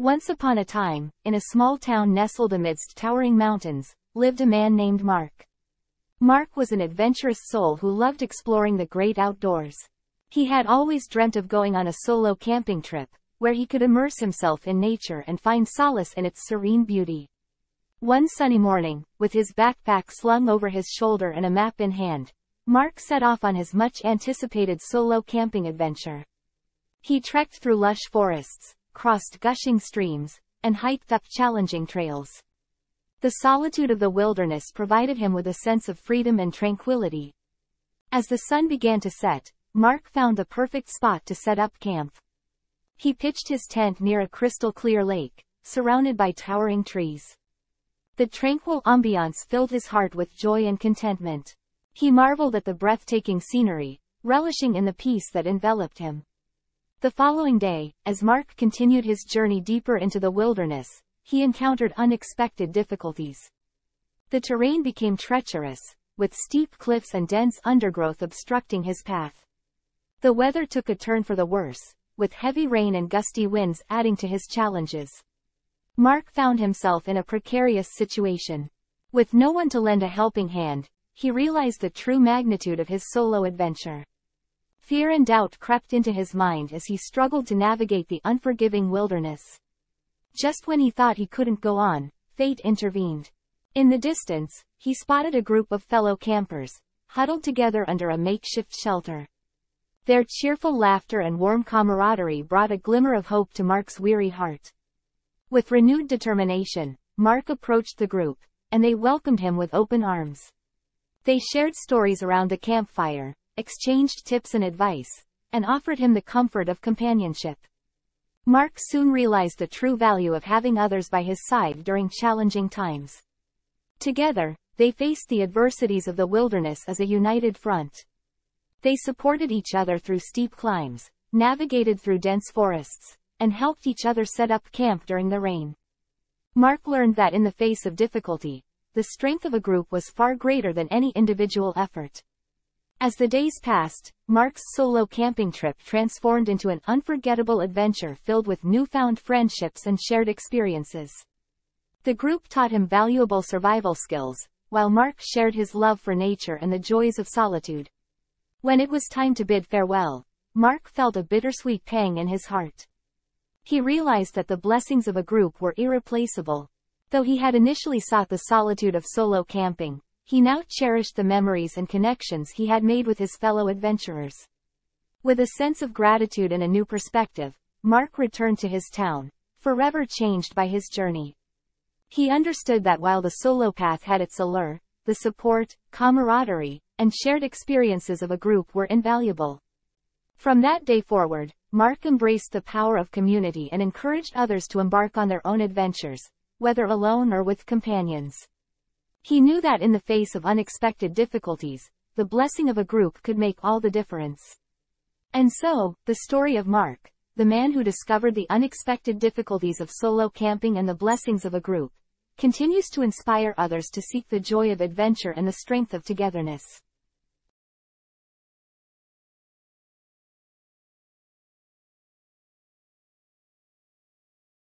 Once upon a time, in a small town nestled amidst towering mountains, lived a man named Mark. Mark was an adventurous soul who loved exploring the great outdoors. He had always dreamt of going on a solo camping trip, where he could immerse himself in nature and find solace in its serene beauty. One sunny morning, with his backpack slung over his shoulder and a map in hand, Mark set off on his much-anticipated solo camping adventure. He trekked through lush forests, crossed gushing streams, and hiked up challenging trails. The solitude of the wilderness provided him with a sense of freedom and tranquility. As the sun began to set, Mark found the perfect spot to set up camp. He pitched his tent near a crystal-clear lake, surrounded by towering trees. The tranquil ambiance filled his heart with joy and contentment. He marveled at the breathtaking scenery, relishing in the peace that enveloped him. The following day, as Mark continued his journey deeper into the wilderness, he encountered unexpected difficulties. The terrain became treacherous, with steep cliffs and dense undergrowth obstructing his path. The weather took a turn for the worse, with heavy rain and gusty winds adding to his challenges. Mark found himself in a precarious situation. With no one to lend a helping hand, he realized the true magnitude of his solo adventure. Fear and doubt crept into his mind as he struggled to navigate the unforgiving wilderness. Just when he thought he couldn't go on, fate intervened. In the distance, he spotted a group of fellow campers, huddled together under a makeshift shelter. Their cheerful laughter and warm camaraderie brought a glimmer of hope to Mark's weary heart. With renewed determination, Mark approached the group, and they welcomed him with open arms. They shared stories around the campfire, exchanged tips and advice, and offered him the comfort of companionship. Mark soon realized the true value of having others by his side during challenging times. Together, they faced the adversities of the wilderness as a united front. They supported each other through steep climbs, navigated through dense forests, and helped each other set up camp during the rain. Mark learned that in the face of difficulty, the strength of a group was far greater than any individual effort. As the days passed, Mark's solo camping trip transformed into an unforgettable adventure filled with newfound friendships and shared experiences. The group taught him valuable survival skills, while Mark shared his love for nature and the joys of solitude. When it was time to bid farewell, Mark felt a bittersweet pang in his heart. He realized that the blessings of a group were irreplaceable, Though he had initially sought the solitude of solo camping, he now cherished the memories and connections he had made with his fellow adventurers. With a sense of gratitude and a new perspective, Mark returned to his town, forever changed by his journey. He understood that while the solo path had its allure, the support, camaraderie, and shared experiences of a group were invaluable. From that day forward, Mark embraced the power of community and encouraged others to embark on their own adventures, whether alone or with companions. He knew that in the face of unexpected difficulties, the blessing of a group could make all the difference. And so, the story of Mark, the man who discovered the unexpected difficulties of solo camping and the blessings of a group, continues to inspire others to seek the joy of adventure and the strength of togetherness.